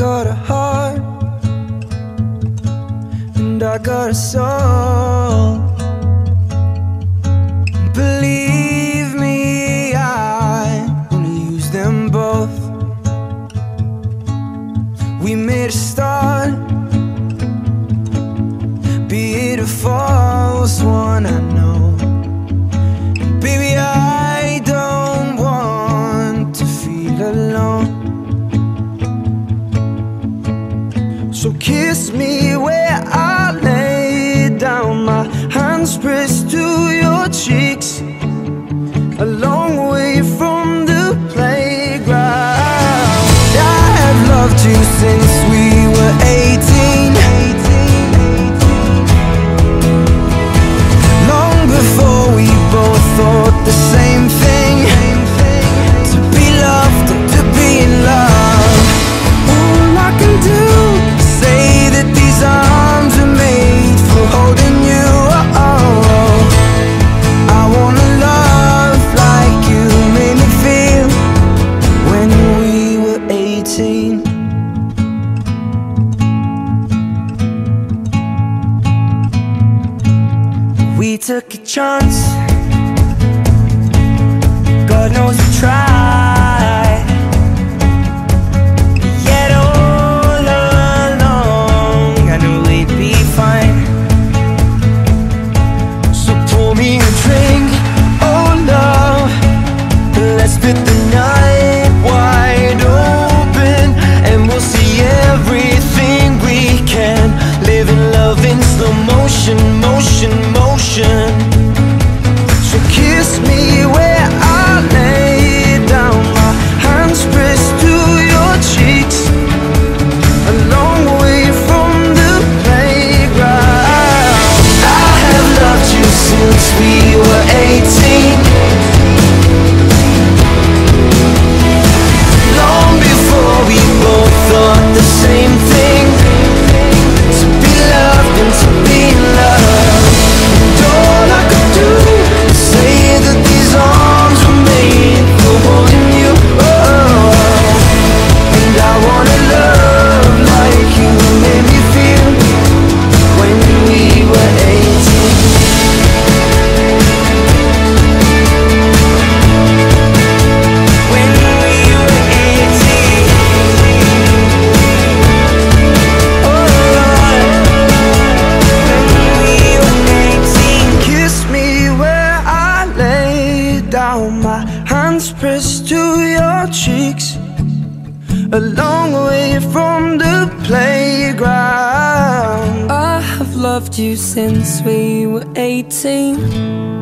got a heart and I got a soul. Believe me, I wanna use them both. We made a start, be it a false one, I know. Baby, I don't want to feel alone. Kiss me where I lay down My hands pressed to your cheeks A long way from the playground. I have loved you since we were eight. took a chance. hands pressed to your cheeks A long way from the playground. I have loved you since we were 18